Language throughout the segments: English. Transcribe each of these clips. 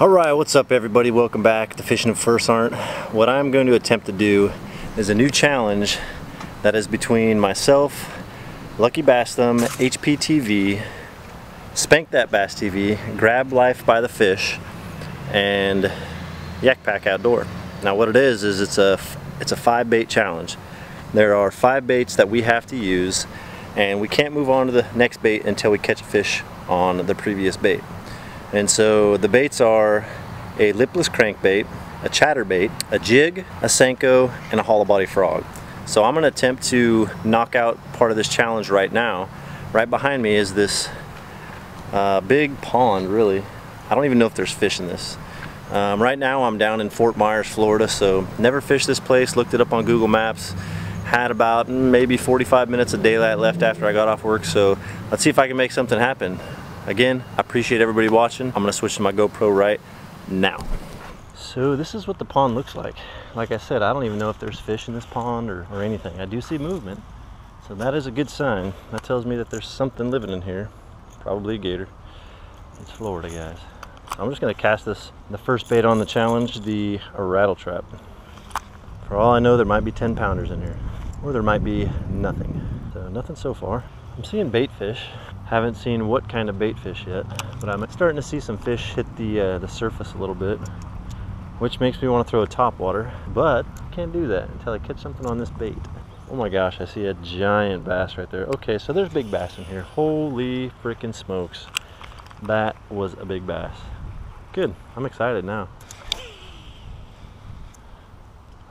Alright, what's up everybody? Welcome back to Fishing with First Aren't. What I'm going to attempt to do is a new challenge that is between myself, Lucky Bass Thumb, HPTV, Spank That Bass TV, Grab Life by the Fish, and Yak Pak Outdoor. Now what it is, is it's a, it's a five bait challenge. There are five baits that we have to use and we can't move on to the next bait until we catch a fish on the previous bait. And so the baits are a lipless crankbait, a chatterbait, a jig, a Senko, and a hollow body frog. So I'm gonna attempt to knock out part of this challenge right now. Right behind me is this uh, big pond, really. I don't even know if there's fish in this. Um, right now I'm down in Fort Myers, Florida, so never fished this place, looked it up on Google Maps, had about mm, maybe 45 minutes of daylight left after I got off work, so let's see if I can make something happen. Again, I appreciate everybody watching. I'm gonna switch to my GoPro right now. So this is what the pond looks like. Like I said, I don't even know if there's fish in this pond or, or anything. I do see movement, so that is a good sign. That tells me that there's something living in here. Probably a gator. It's Florida, guys. I'm just gonna cast this, the first bait on the challenge, the a rattle trap. For all I know, there might be 10 pounders in here, or there might be nothing. So nothing so far. I'm seeing bait fish. Haven't seen what kind of bait fish yet, but I'm starting to see some fish hit the, uh, the surface a little bit, which makes me want to throw a top water, but I can't do that until I catch something on this bait. Oh my gosh, I see a giant bass right there. Okay, so there's big bass in here. Holy freaking smokes. That was a big bass. Good, I'm excited now.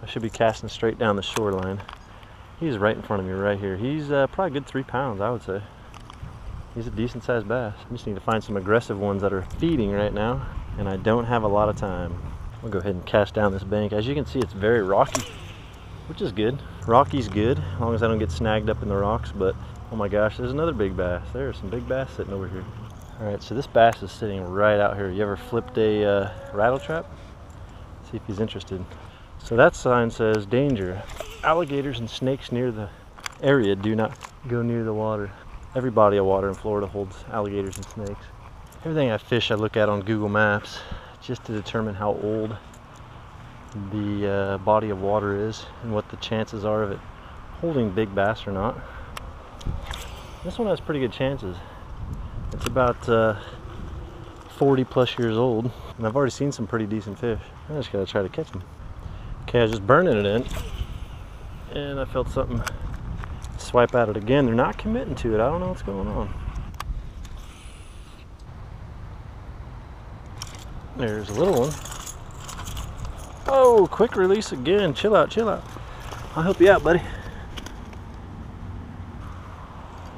I should be casting straight down the shoreline. He's right in front of me right here. He's uh, probably good three pounds, I would say. He's a decent sized bass. I just need to find some aggressive ones that are feeding right now, and I don't have a lot of time. I'll go ahead and cast down this bank. As you can see, it's very rocky, which is good. Rocky's good, as long as I don't get snagged up in the rocks, but oh my gosh, there's another big bass. There's some big bass sitting over here. All right, so this bass is sitting right out here. You ever flipped a uh, rattle trap? See if he's interested. So that sign says danger. Alligators and snakes near the area do not go near the water. Every body of water in Florida holds alligators and snakes. Everything I fish I look at on Google Maps just to determine how old the uh, body of water is and what the chances are of it holding big bass or not. This one has pretty good chances. It's about uh, 40 plus years old and I've already seen some pretty decent fish. I just gotta try to catch them. Okay, I was just burning it in and I felt something swipe at it again. They're not committing to it. I don't know what's going on. There's a little one. Oh, quick release again. Chill out, chill out. I'll help you out, buddy.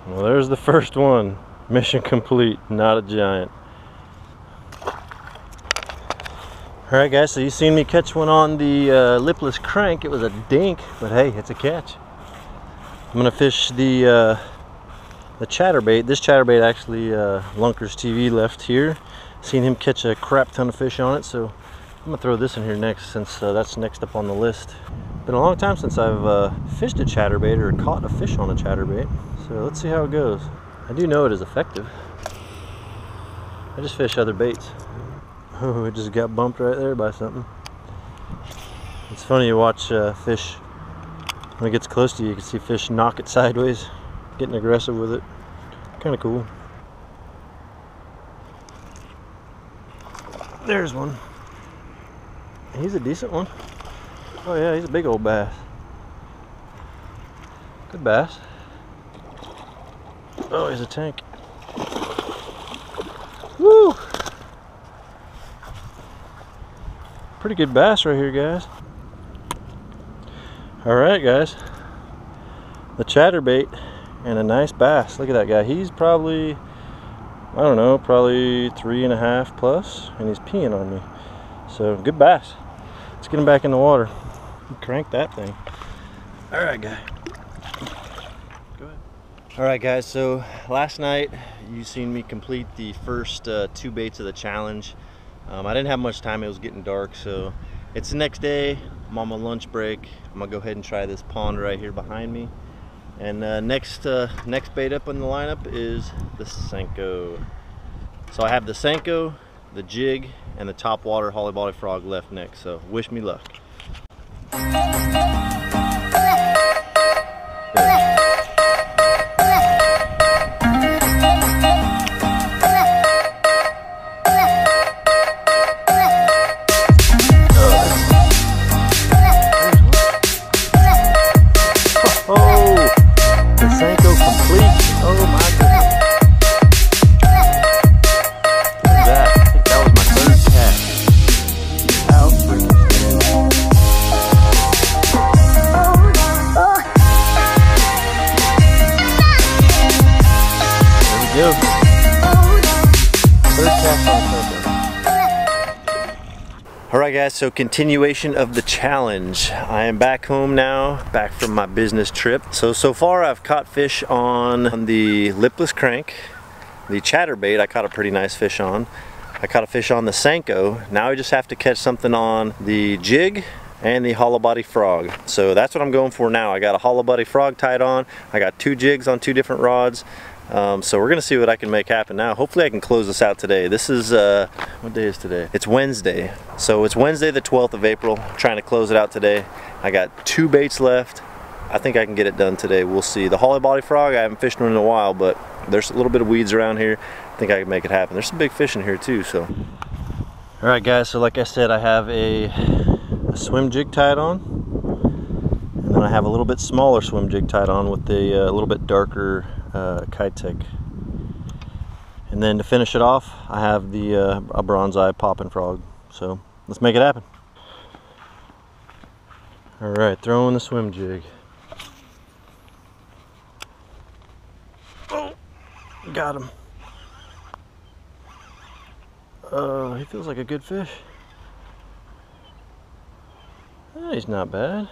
Well, there's the first one. Mission complete, not a giant. Alright guys, so you seen me catch one on the uh, lipless crank. It was a dink, but hey, it's a catch. I'm gonna fish the uh, the chatterbait. This chatterbait actually uh, Lunkers TV left here. Seen him catch a crap ton of fish on it, so I'm gonna throw this in here next since uh, that's next up on the list. Been a long time since I've uh, fished a chatterbait or caught a fish on a chatterbait. So let's see how it goes. I do know it is effective. I just fish other baits. Oh, it just got bumped right there by something. It's funny you watch uh, fish when it gets close to you, you can see fish knock it sideways, getting aggressive with it. Kind of cool. There's one. He's a decent one. Oh yeah, he's a big old bass. Good bass. Oh, he's a tank. Woo! Pretty good bass right here, guys. All right, guys. The chatterbait and a nice bass. Look at that guy. He's probably, I don't know, probably three and a half plus, and he's peeing on me. So, good bass. Let's get him back in the water. Crank that thing. All right, guy. Go ahead. All right, guys. So, last night, you seen me complete the first uh, two baits of the challenge. Um, I didn't have much time, it was getting dark, so it's the next day. I'm on my lunch break. I'm gonna go ahead and try this pond right here behind me. And uh, next uh, next bait up in the lineup is the Senko. So I have the Senko, the jig, and the top water hollow body frog left next. So wish me luck. Guys, so continuation of the challenge. I am back home now, back from my business trip. So, so far I've caught fish on, on the lipless crank, the chatterbait I caught a pretty nice fish on. I caught a fish on the Senko. Now I just have to catch something on the jig and the hollow body frog. So that's what I'm going for now. I got a hollow body frog tied on. I got two jigs on two different rods. Um, so we're gonna see what I can make happen now. Hopefully I can close this out today. This is, uh, what day is today? It's Wednesday. So it's Wednesday the 12th of April. I'm trying to close it out today. I got two baits left. I think I can get it done today. We'll see. The hollow body frog, I haven't fished one in a while, but there's a little bit of weeds around here. I think I can make it happen. There's some big fish in here too, so. All right guys, so like I said, I have a, a swim jig tied on. And then I have a little bit smaller swim jig tied on with a, uh, a little bit darker uh, Keitech. And then to finish it off, I have the uh, a Bronzeye popping frog. So let's make it happen. All right, throwing the swim jig. Oh, got him. Uh, he feels like a good fish. He's not bad.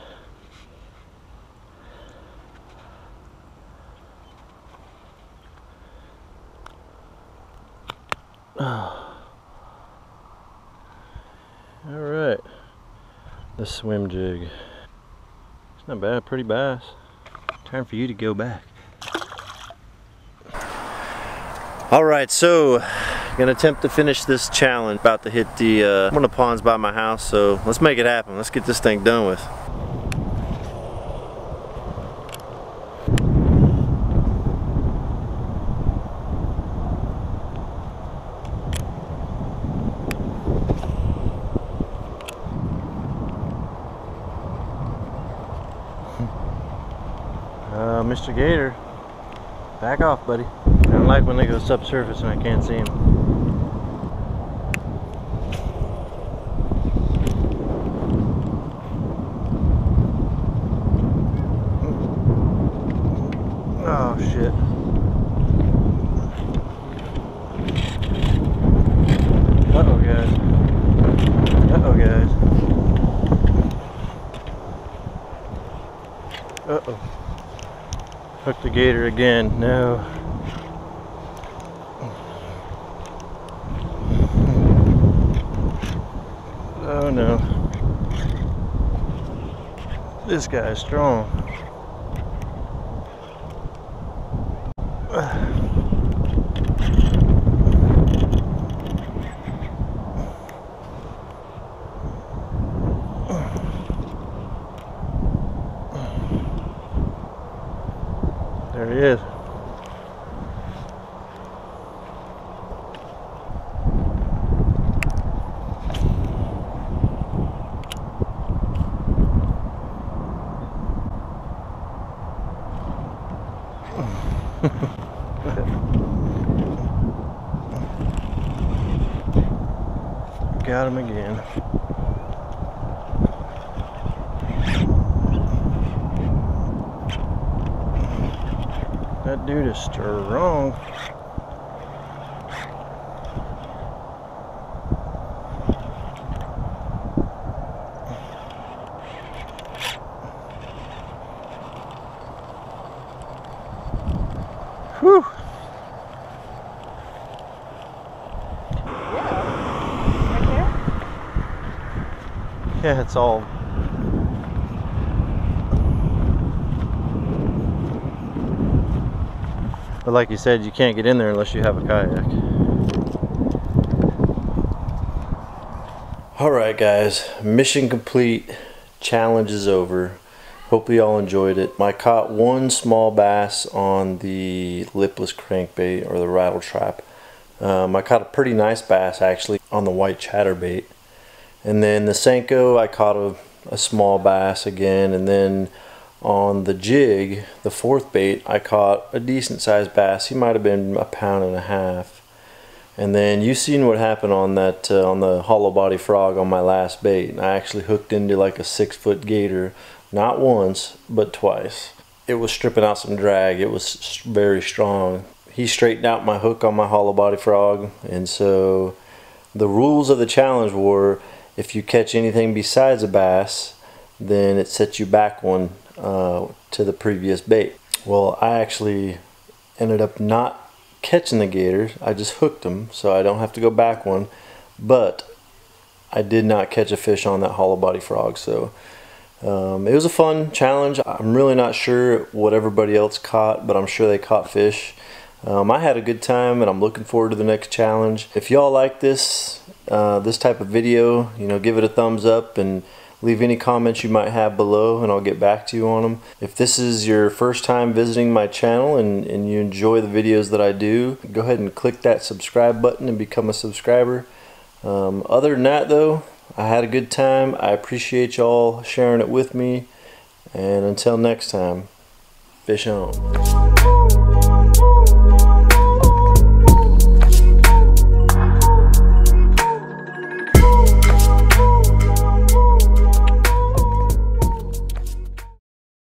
All right, swim jig. It's not bad, pretty bass. Time for you to go back. All right, so gonna attempt to finish this challenge. About to hit the uh, one of the ponds by my house, so let's make it happen. Let's get this thing done with. Uh, Mr. Gator, back off, buddy. I don't like when they go subsurface and I can't see them. Oh, shit. Uh-oh, guys. Uh-oh, guys. Uh-oh. Hook the gator again. No. Oh no. This guy's strong. There he is. Got him again. That dude is strong. Whew. Yeah, it's all But like you said, you can't get in there unless you have a kayak. Alright guys, mission complete, challenge is over. Hope you all enjoyed it. I caught one small bass on the lipless crankbait or the rattle trap. Um, I caught a pretty nice bass actually on the white chatterbait. And then the Senko, I caught a, a small bass again. And then on the jig, the fourth bait, I caught a decent sized bass. He might have been a pound and a half. And then you seen what happened on that uh, on the hollow body frog on my last bait. I actually hooked into like a six foot gator, not once but twice. It was stripping out some drag. It was very strong. He straightened out my hook on my hollow body frog, and so the rules of the challenge were if you catch anything besides a bass, then it sets you back one uh, to the previous bait. Well, I actually ended up not catching the gators. I just hooked them so I don't have to go back one. But I did not catch a fish on that hollow body frog. So um, it was a fun challenge. I'm really not sure what everybody else caught, but I'm sure they caught fish. Um, I had a good time and I'm looking forward to the next challenge. If y'all like this, uh, this type of video, you know, give it a thumbs up and leave any comments you might have below and I'll get back to you on them. If this is your first time visiting my channel and, and you enjoy the videos that I do, go ahead and click that subscribe button and become a subscriber. Um, other than that though, I had a good time. I appreciate y'all sharing it with me. And until next time, fish on.